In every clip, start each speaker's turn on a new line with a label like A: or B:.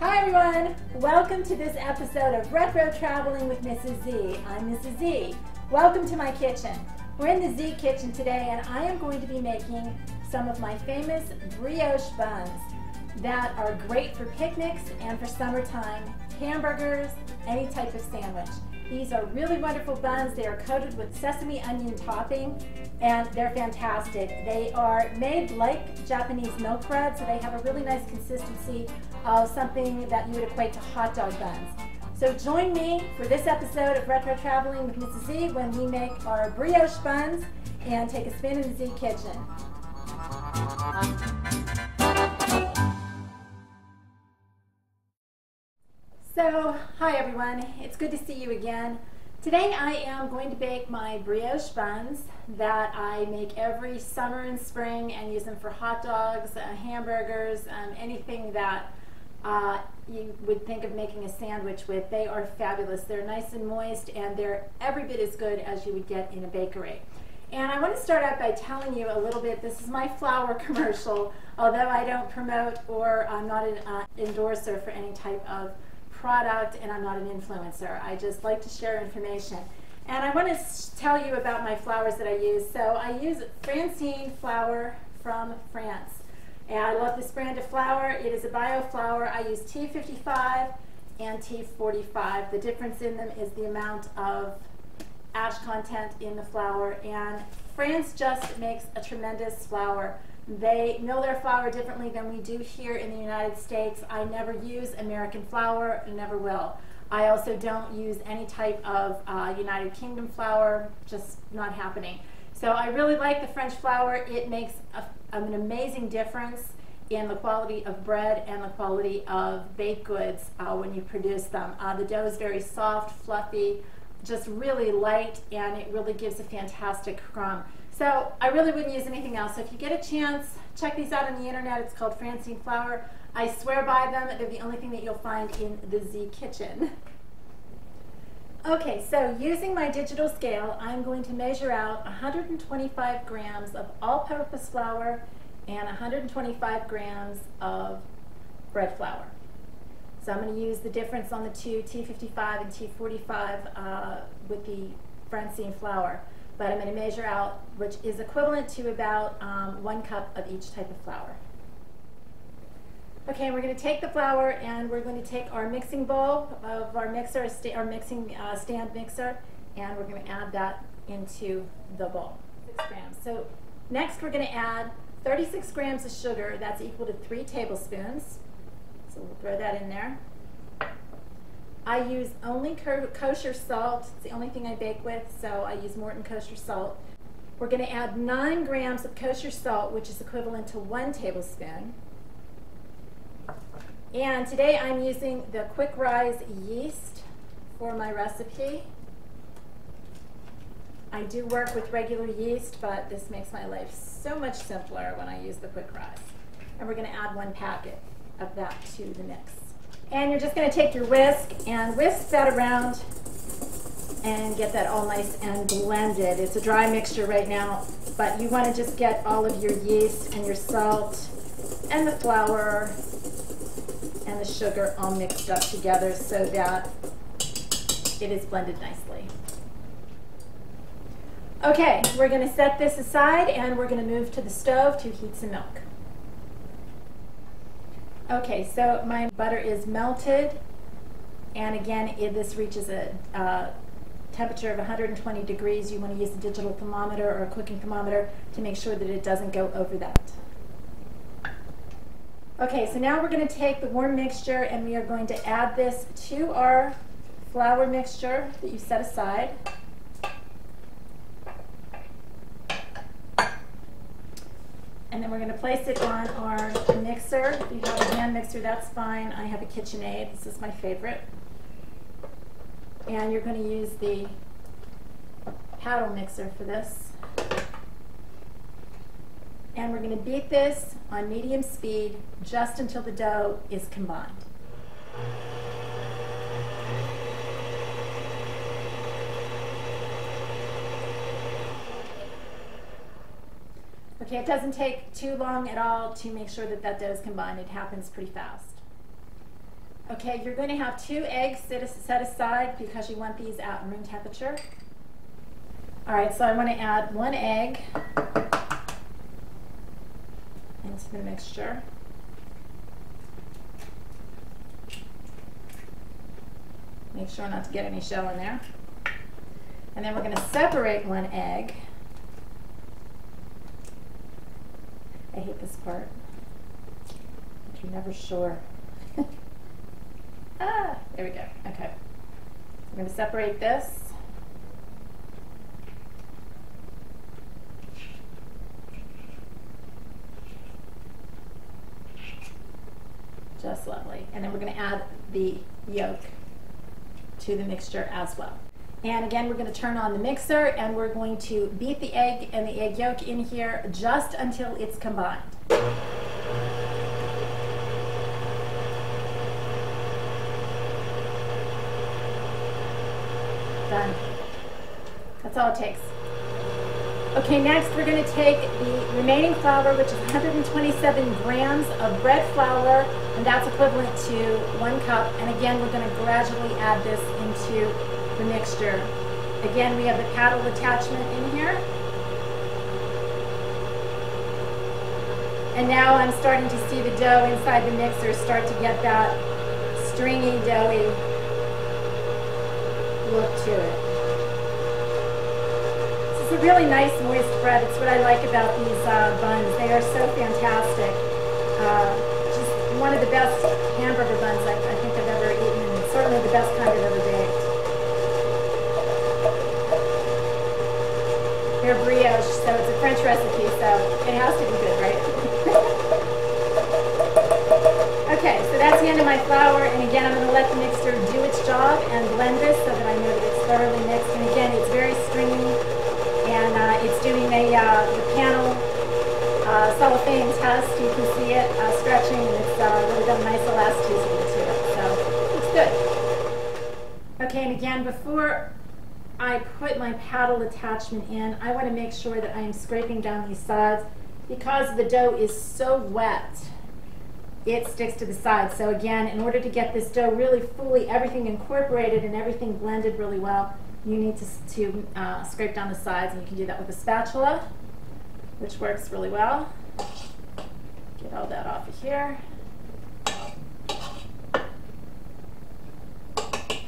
A: Hi everyone! Welcome to this episode of Retro Traveling with Mrs. Z. I'm Mrs. Z. Welcome to my kitchen. We're in the Z kitchen today and I am going to be making some of my famous brioche buns that are great for picnics and for summertime, hamburgers, any type of sandwich. These are really wonderful buns. They are coated with sesame onion topping and they're fantastic. They are made like Japanese milk bread, so they have a really nice consistency of something that you would equate to hot dog buns. So join me for this episode of Retro Traveling with Mrs. Z when we make our brioche buns and take a spin in the Z kitchen. So, hi everyone, it's good to see you again. Today I am going to bake my brioche buns that I make every summer and spring and use them for hot dogs, uh, hamburgers, um, anything that uh, you would think of making a sandwich with. They are fabulous. They're nice and moist and they're every bit as good as you would get in a bakery. And I want to start out by telling you a little bit, this is my flour commercial, although I don't promote or I'm not an uh, endorser for any type of product and I'm not an influencer. I just like to share information. And I want to tell you about my flours that I use. So I use Francine flour from France. And I love this brand of flour. It is a bio flour. I use T55 and T45. The difference in them is the amount of ash content in the flour. And France just makes a tremendous flour. They mill their flour differently than we do here in the United States. I never use American flour, never will. I also don't use any type of uh, United Kingdom flour, just not happening. So I really like the French flour. It makes a, an amazing difference in the quality of bread and the quality of baked goods uh, when you produce them. Uh, the dough is very soft, fluffy, just really light, and it really gives a fantastic crumb. So I really wouldn't use anything else. So if you get a chance, check these out on the internet. It's called Francine Flour. I swear by them. They're the only thing that you'll find in the Z Kitchen. Okay, so using my digital scale, I'm going to measure out 125 grams of all-purpose flour and 125 grams of bread flour. So I'm going to use the difference on the two, T55 and T45, uh, with the Francine flour but I'm going to measure out, which is equivalent to about um, one cup of each type of flour. Okay, we're going to take the flour and we're going to take our mixing bowl of our mixer, our mixing uh, stand mixer, and we're going to add that into the bowl, six grams. So next we're going to add 36 grams of sugar, that's equal to three tablespoons. So we'll throw that in there. I use only kosher salt. It's the only thing I bake with, so I use Morton kosher salt. We're going to add 9 grams of kosher salt, which is equivalent to 1 tablespoon. And today I'm using the Quick Rise yeast for my recipe. I do work with regular yeast, but this makes my life so much simpler when I use the Quick Rise. And we're going to add one packet of that to the mix. And you're just going to take your whisk and whisk that around and get that all nice and blended. It's a dry mixture right now, but you want to just get all of your yeast and your salt and the flour and the sugar all mixed up together so that it is blended nicely. Okay, we're going to set this aside and we're going to move to the stove to heat some milk. Okay, so my butter is melted, and again, if this reaches a uh, temperature of 120 degrees, you want to use a digital thermometer or a cooking thermometer to make sure that it doesn't go over that. Okay, so now we're going to take the warm mixture and we are going to add this to our flour mixture that you set aside. And then we're going to place it on our mixer. If you have a hand mixer, that's fine. I have a KitchenAid. This is my favorite. And you're going to use the paddle mixer for this. And we're going to beat this on medium speed just until the dough is combined. Okay, it doesn't take too long at all to make sure that that dough is combined. It happens pretty fast. Okay, you're going to have two eggs set, aside because you want these at room temperature. All right, so I want to add one egg the mixture. Make sure not to get any shell in there. And then we're going to separate one egg. I hate this part. You're never sure. ah, there we go. Okay. I'm going to separate this. Just lovely. And then we're going to add the yolk to the mixture as well. And again, we're going to turn on the mixer and we're going to beat the egg and the egg yolk in here just until it's combined. Done. That's all it takes. Okay, next we're going to take the remaining flour, which is 127 grams of bread flour, and that's equivalent to one cup. And again, we're going to gradually add this into the mixture. Again, we have the paddle attachment in here. And now I'm starting to see the dough inside the mixer start to get that stringy, doughy look to it This is a really nice moist bread. It's what I like about these uh, buns. They are so fantastic. Uh, one of the best hamburger buns I, I think I've ever eaten, and certainly the best kind I've ever baked. They're brioche, so it's a French recipe, so it has to be good, right? okay, so that's the end of my flour, and again, I'm going to let the mixer do its job and blend this so that I know that it's thoroughly mixed. And again, it's very stringy and uh, it's doing a, uh, the panel uh, cellophane test. You can see it uh, stretching and it's uh, really a nice elasticity to it. So it's good. Okay, and again, before I put my paddle attachment in, I want to make sure that I am scraping down these sides because the dough is so wet it sticks to the sides. So again, in order to get this dough really fully, everything incorporated and everything blended really well, you need to, to uh, scrape down the sides and you can do that with a spatula, which works really well. Get all that off of here.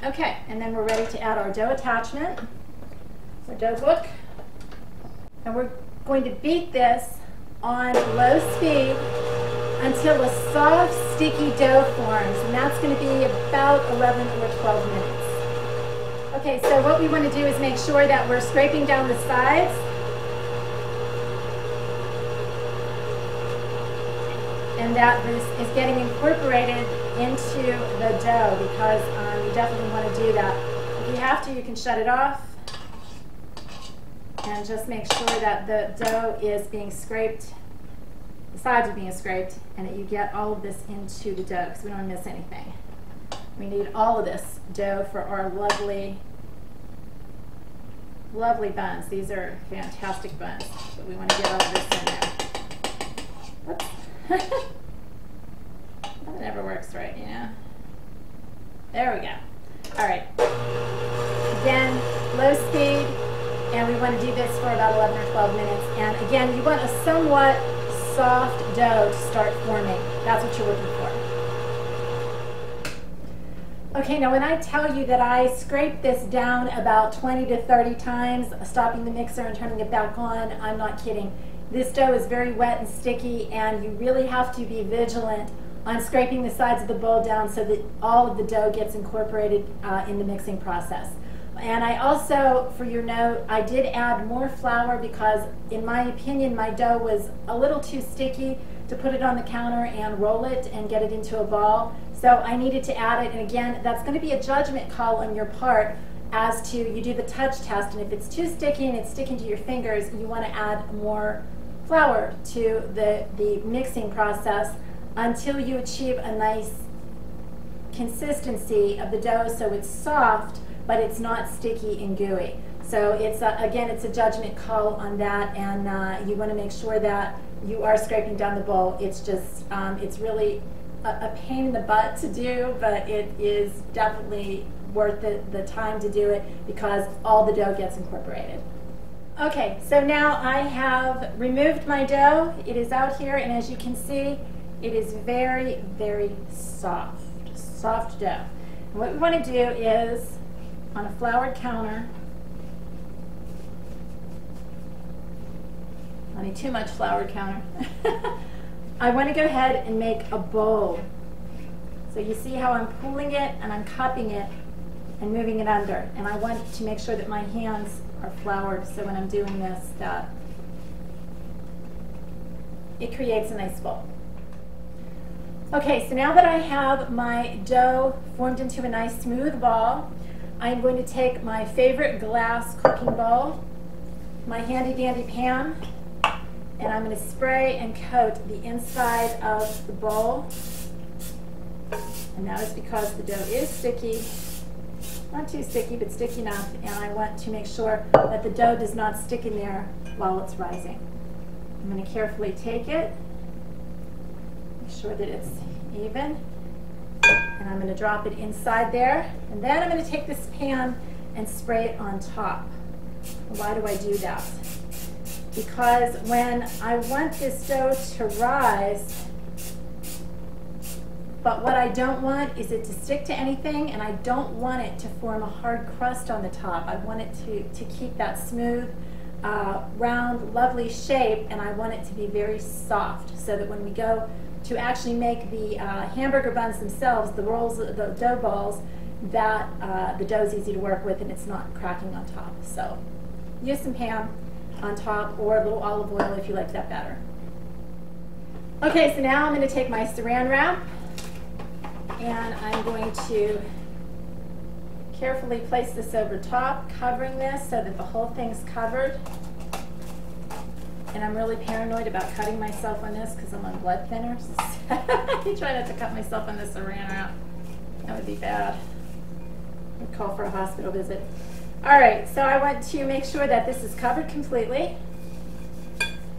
A: Okay, and then we're ready to add our dough attachment, our dough book. And we're going to beat this on low speed until a soft, sticky dough forms. And that's going to be about 11 or 12 minutes. Okay, so what we want to do is make sure that we're scraping down the sides. And that this is getting incorporated into the dough because um, you definitely want to do that. If you have to, you can shut it off and just make sure that the dough is being scraped, the sides are being scraped, and that you get all of this into the dough because we don't miss anything. We need all of this dough for our lovely lovely buns. These are fantastic buns, but we want to get all of this in there. That never works right, you know? There we go. All right. Again, low speed, and we want to do this for about 11 or 12 minutes. And again, you want a somewhat soft dough to start forming. That's what you're looking for. Okay, now when I tell you that I scrape this down about 20 to 30 times, stopping the mixer and turning it back on, I'm not kidding. This dough is very wet and sticky and you really have to be vigilant on scraping the sides of the bowl down so that all of the dough gets incorporated uh, in the mixing process. And I also, for your note, I did add more flour because in my opinion my dough was a little too sticky to put it on the counter and roll it and get it into a ball. So I needed to add it, and again, that's going to be a judgment call on your part as to you do the touch test, and if it's too sticky and it's sticking to your fingers, you want to add more flour to the, the mixing process until you achieve a nice consistency of the dough so it's soft, but it's not sticky and gooey. So it's a, again, it's a judgment call on that, and uh, you want to make sure that you are scraping down the bowl. It's just, um, it's really a, a pain in the butt to do, but it is definitely worth the, the time to do it because all the dough gets incorporated. Okay, so now I have removed my dough. It is out here, and as you can see, it is very, very soft, soft dough. And what we want to do is, on a floured counter, I need too much floured counter. I want to go ahead and make a bowl. So you see how I'm pulling it and I'm cupping it and moving it under. And I want to make sure that my hands are floured so when I'm doing this that it creates a nice bowl. Okay, so now that I have my dough formed into a nice smooth ball, I'm going to take my favorite glass cooking bowl, my handy dandy Pam, and I'm going to spray and coat the inside of the bowl. And that is because the dough is sticky, not too sticky, but sticky enough, and I want to make sure that the dough does not stick in there while it's rising. I'm going to carefully take it, sure that it's even, and I'm going to drop it inside there, and then I'm going to take this Pam and spray it on top. Why do I do that? because when I want this dough to rise, but what I don't want is it to stick to anything and I don't want it to form a hard crust on the top. I want it to, to keep that smooth, uh, round, lovely shape and I want it to be very soft so that when we go to actually make the uh, hamburger buns themselves, the rolls, the dough balls, that uh, the dough is easy to work with and it's not cracking on top. So use some Pam on top or a little olive oil if you like that better. Okay, so now I'm going to take my saran wrap and I'm going to carefully place this over top, covering this so that the whole thing's covered. And I'm really paranoid about cutting myself on this because I'm on blood thinners. I try not to cut myself on the saran wrap. That would be bad. I'd call for a hospital visit. All right, so I want to make sure that this is covered completely.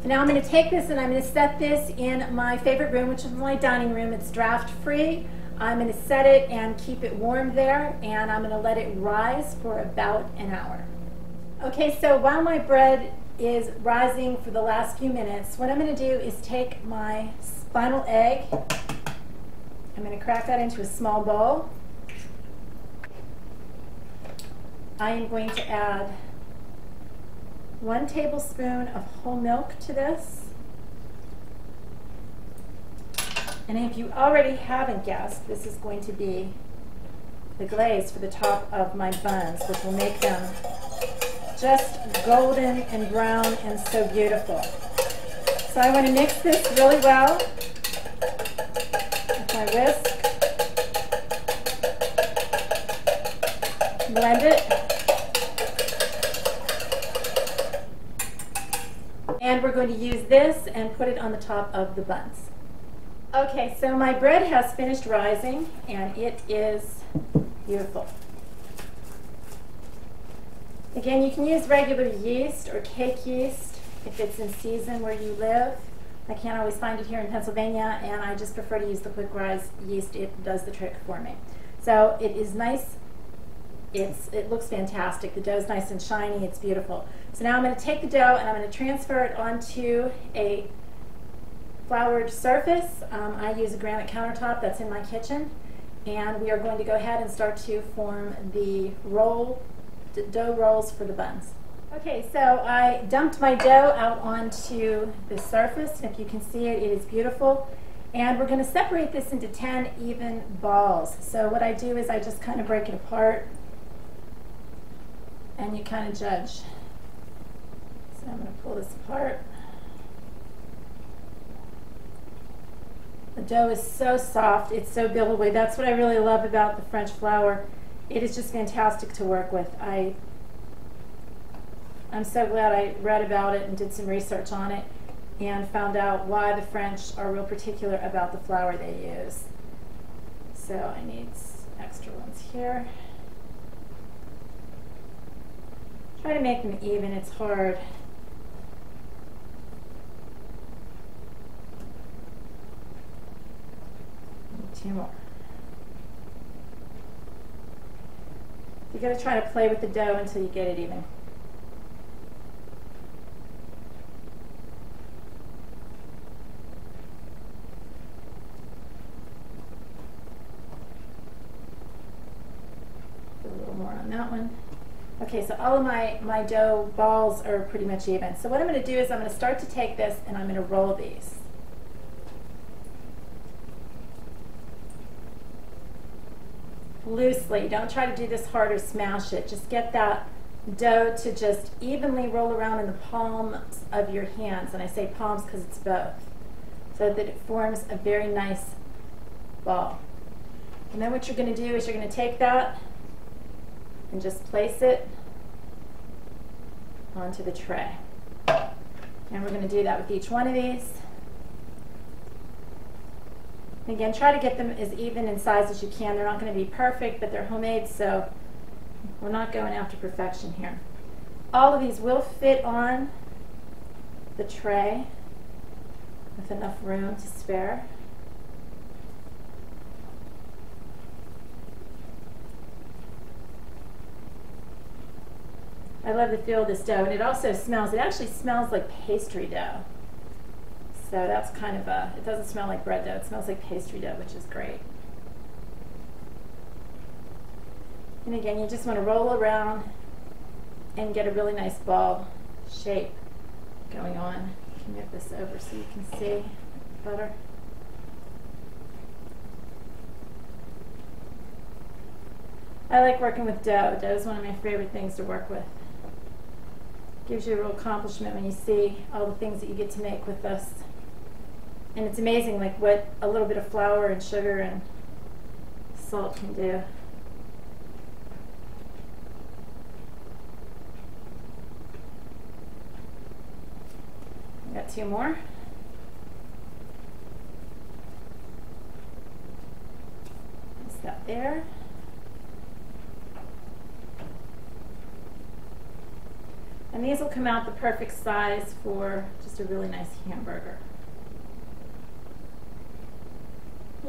A: Now I'm going to take this and I'm going to set this in my favorite room, which is my dining room. It's draft free. I'm going to set it and keep it warm there, and I'm going to let it rise for about an hour. Okay, so while my bread is rising for the last few minutes, what I'm going to do is take my final egg. I'm going to crack that into a small bowl. I am going to add one tablespoon of whole milk to this. And if you already haven't guessed, this is going to be the glaze for the top of my buns, which will make them just golden and brown and so beautiful. So I want to mix this really well with my whisk. Blend it. And we're going to use this and put it on the top of the buns. Okay, so my bread has finished rising and it is beautiful. Again, you can use regular yeast or cake yeast if it's in season where you live. I can't always find it here in Pennsylvania and I just prefer to use the quick rise yeast. It does the trick for me. So it is nice it's, it looks fantastic. The dough is nice and shiny. It's beautiful. So now I'm going to take the dough and I'm going to transfer it onto a floured surface. Um, I use a granite countertop that's in my kitchen. And we are going to go ahead and start to form the roll, dough rolls for the buns. Okay, so I dumped my dough out onto the surface. If you can see it, it is beautiful. And we're going to separate this into 10 even balls. So what I do is I just kind of break it apart and you kind of judge. So I'm going to pull this apart. The dough is so soft, it's so billowy. That's what I really love about the French flour. It is just fantastic to work with. I, I'm so glad I read about it and did some research on it and found out why the French are real particular about the flour they use. So I need extra ones here. Try to make them even, it's hard. Two more. You gotta try to play with the dough until you get it even. a little more on that one. Okay, so all of my, my dough balls are pretty much even. So what I'm gonna do is I'm gonna start to take this and I'm gonna roll these. Loosely, don't try to do this hard or smash it. Just get that dough to just evenly roll around in the palms of your hands. And I say palms because it's both. So that it forms a very nice ball. And then what you're gonna do is you're gonna take that and just place it onto the tray. And we're going to do that with each one of these. Again, try to get them as even in size as you can. They're not going to be perfect, but they're homemade, so we're not going after perfection here. All of these will fit on the tray with enough room to spare. I love the feel of this dough, and it also smells, it actually smells like pastry dough. So that's kind of a, it doesn't smell like bread dough, it smells like pastry dough, which is great. And again, you just want to roll around and get a really nice ball shape going on. You can Move this over so you can see better. I like working with dough. Dough is one of my favorite things to work with gives you a real accomplishment when you see all the things that you get to make with this. And it's amazing like what a little bit of flour and sugar and salt can do. Got two more. That's that there. And these will come out the perfect size for just a really nice hamburger.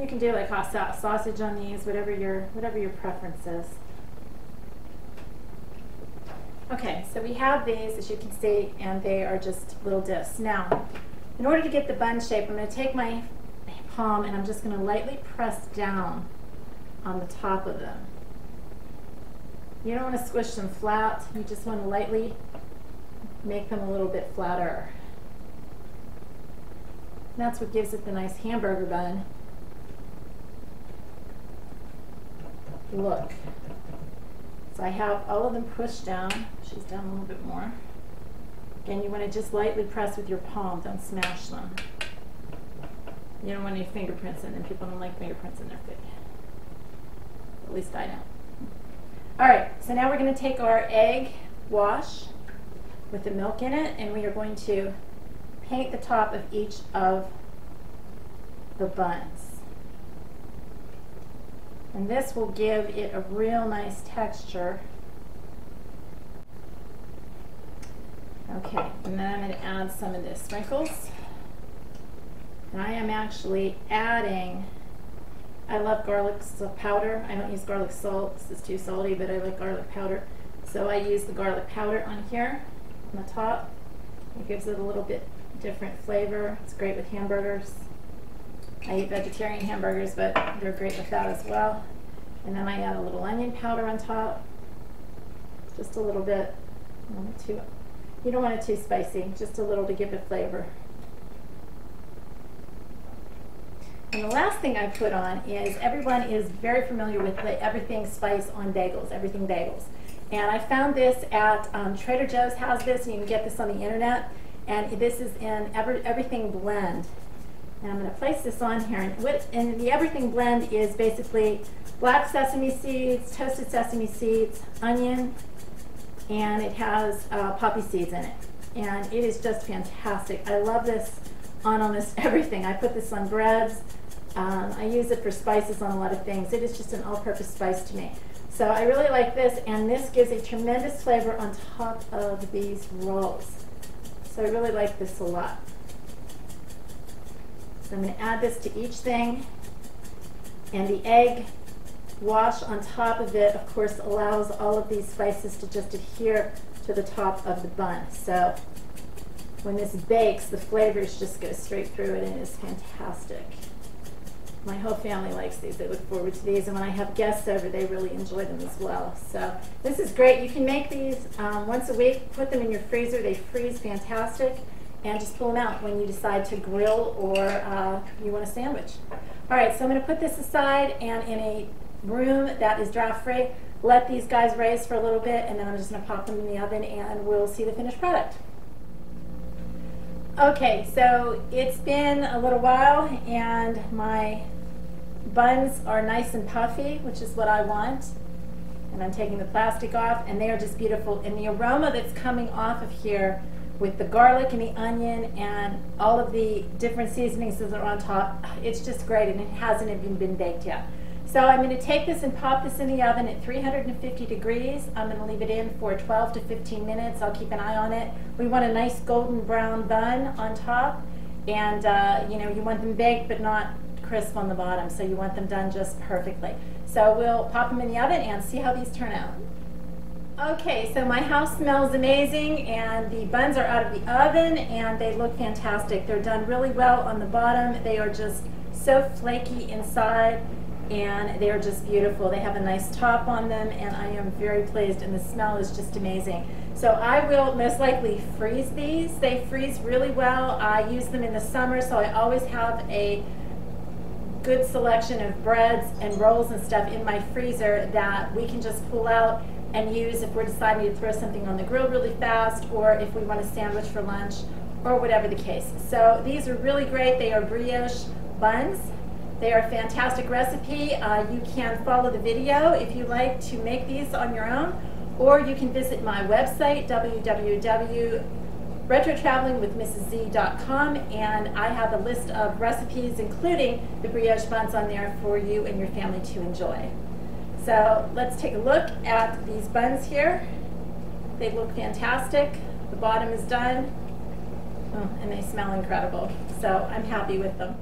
A: You can do like hot sausage on these, whatever your whatever your preference is. Okay, so we have these, as you can see, and they are just little discs. Now, in order to get the bun shape, I'm going to take my palm and I'm just going to lightly press down on the top of them. You don't want to squish them flat, you just want to lightly make them a little bit flatter. That's what gives it the nice hamburger bun look. So I have all of them pushed down. She's down a little bit more. Again, you want to just lightly press with your palm, don't smash them. You don't want any fingerprints in them. People don't like fingerprints in their food. At least I don't. All right, so now we're going to take our egg wash with the milk in it and we are going to paint the top of each of the buns. And this will give it a real nice texture. Okay, and then I'm going to add some of the sprinkles. And I am actually adding, I love garlic powder. I don't use garlic salt, this is too salty, but I like garlic powder. So I use the garlic powder on here on the top. It gives it a little bit different flavor. It's great with hamburgers. I eat vegetarian hamburgers, but they're great with that as well. And then I add a little onion powder on top. Just a little bit. Too, you don't want it too spicy, just a little to give it flavor. And the last thing I put on is everyone is very familiar with the everything spice on bagels, everything bagels. And I found this at um, Trader Joe's has this, and you can get this on the internet. And this is in every, Everything Blend. And I'm going to place this on here. And, and the Everything Blend is basically black sesame seeds, toasted sesame seeds, onion, and it has uh, poppy seeds in it. And it is just fantastic. I love this on almost everything. I put this on breads. Um, I use it for spices on a lot of things. It is just an all-purpose spice to me. So I really like this, and this gives a tremendous flavor on top of these rolls. So I really like this a lot. So I'm going to add this to each thing. And the egg wash on top of it, of course, allows all of these spices to just adhere to the top of the bun. So when this bakes, the flavors just go straight through it and it's fantastic. My whole family likes these. They look forward to these. And when I have guests over, they really enjoy them as well. So this is great. You can make these um, once a week. Put them in your freezer. They freeze fantastic. And just pull them out when you decide to grill or uh, you want a sandwich. All right, so I'm going to put this aside and in a room that is draft free. Let these guys raise for a little bit and then I'm just going to pop them in the oven and we'll see the finished product. Okay, so it's been a little while and my buns are nice and puffy, which is what I want. And I'm taking the plastic off and they are just beautiful. And the aroma that's coming off of here with the garlic and the onion and all of the different seasonings that are on top, it's just great and it hasn't even been baked yet. So I'm going to take this and pop this in the oven at 350 degrees. I'm going to leave it in for 12 to 15 minutes. I'll keep an eye on it. We want a nice golden brown bun on top. And, uh, you know, you want them baked but not crisp on the bottom. So you want them done just perfectly. So we'll pop them in the oven and see how these turn out. Okay, so my house smells amazing and the buns are out of the oven and they look fantastic. They're done really well on the bottom. They are just so flaky inside and they are just beautiful. They have a nice top on them and I am very pleased and the smell is just amazing. So I will most likely freeze these. They freeze really well. I use them in the summer so I always have a good selection of breads and rolls and stuff in my freezer that we can just pull out and use if we're deciding to throw something on the grill really fast or if we want a sandwich for lunch or whatever the case. So these are really great. They are brioche buns they are a fantastic recipe. Uh, you can follow the video if you like to make these on your own, or you can visit my website, www.retrotravelingwithmrsZ.com, and I have a list of recipes, including the brioche buns on there for you and your family to enjoy. So let's take a look at these buns here. They look fantastic. The bottom is done, oh, and they smell incredible. So I'm happy with them.